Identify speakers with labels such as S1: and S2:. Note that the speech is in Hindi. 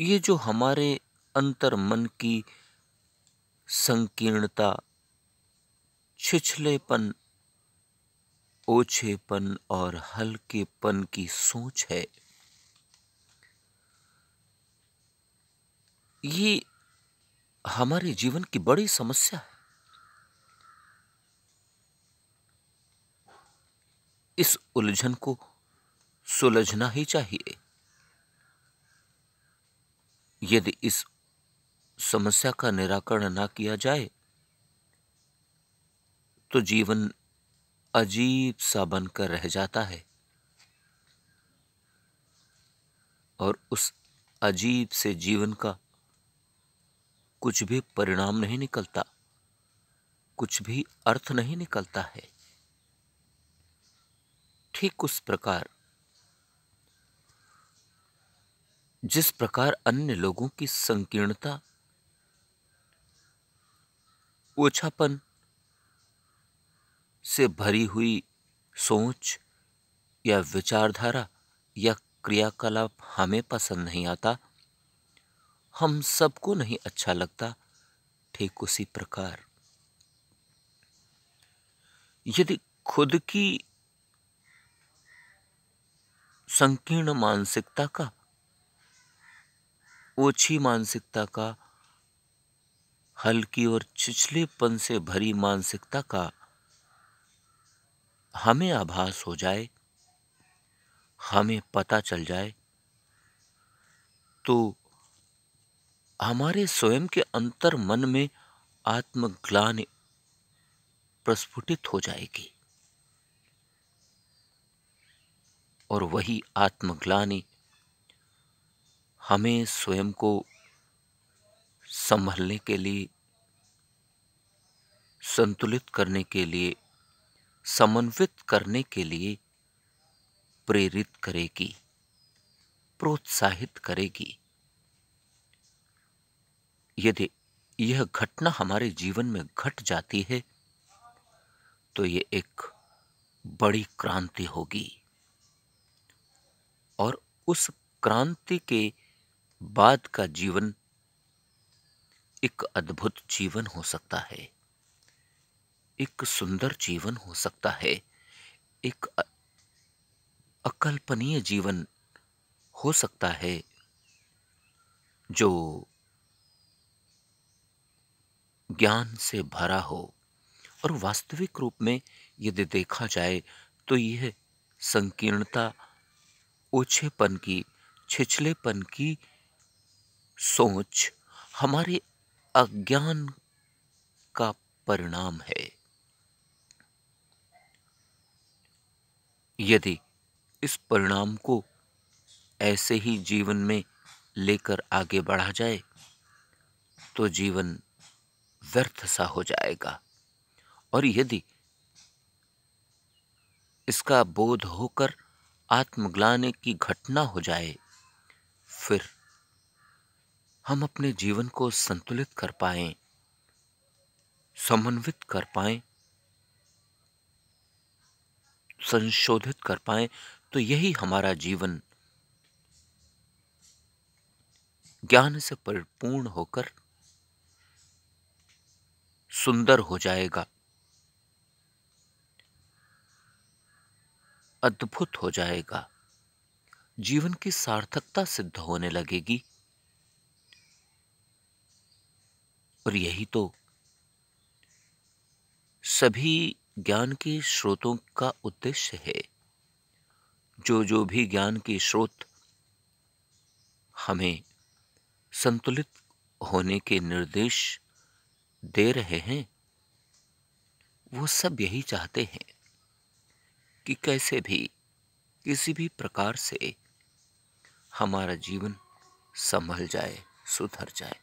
S1: ये जो हमारे अंतर मन की संकीर्णता, छिछलेपन, ओछेपन और हल्केपन की सोच है, ये हमारे जीवन की बड़ी समस्या है। इस उलझन को सुलझना ही चाहिए। यदि इस समस्या का निराकरण ना किया जाए तो जीवन अजीब सा बनकर रह जाता है और उस अजीब से जीवन का कुछ भी परिणाम नहीं निकलता, कुछ भी अर्थ नहीं निकलता है। ठीक उस प्रकार जिस प्रकार अन्य लोगों की संकीर्णता, ओछापन से भरी हुई सोच या विचारधारा या क्रियाकलाप हमें पसंद नहीं आता, हम सबको नहीं अच्छा लगता, ठीक उसी प्रकार। यदि खुद की संकीर्ण मानसिकता का ओछी मानसिकता का, हल्की और छिछलेपन से भरी मानसिकता का हमें आभास हो जाए, हमें पता चल जाए तो हमारे स्वयं के अंतर मन में आत्मग्लानि प्रस्फुटित हो जाएगी। और वही आत्मग्लानि हमें स्वयं को संभलने के लिए, संतुलित करने के लिए, समन्वित करने के लिए प्रेरित करेगी, प्रोत्साहित करेगी। यदि यह घटना हमारे जीवन में घट जाती है तो यह एक बड़ी क्रांति होगी। और उस क्रांति के बाद का जीवन एक अद्भुत जीवन हो सकता है। एक सुंदर जीवन हो सकता है। एक अकल्पनीय जीवन हो सकता है जो ज्ञान से भरा हो और वास्तविक रूप में यदि देखा जाए तो यह संकीर्णता, ओछेपन की, छिछलेपन की सोच हमारे अज्ञान का परिणाम है। यदि इस परिणाम को ऐसे ही जीवन में लेकर आगे बढ़ा जाए तो जीवन व्यर्थ सा हो जाएगा। और यदि इसका बोध होकर आत्मग्लानि की घटना हो जाए, फिर हम अपने जीवन को संतुलित कर पाए, समन्वित कर पाए, संशोधित कर पाए तो यही हमारा जीवन। ज्ञान से परिपूर्ण होकर सुंदर हो जाएगा, अद्भुत हो जाएगा। जीवन की सार्थकता सिद्ध होने लगेगी। और यही तो सभी ज्ञान के स्रोतों का उद्देश्य है। जो जो भी ज्ञान के स्रोत हमें संतुलित होने के निर्देश दे रहे हैं, वो सब यही चाहते हैं कि कैसे भी, किसी भी प्रकार से हमारा जीवन संभल जाए, सुधर जाए।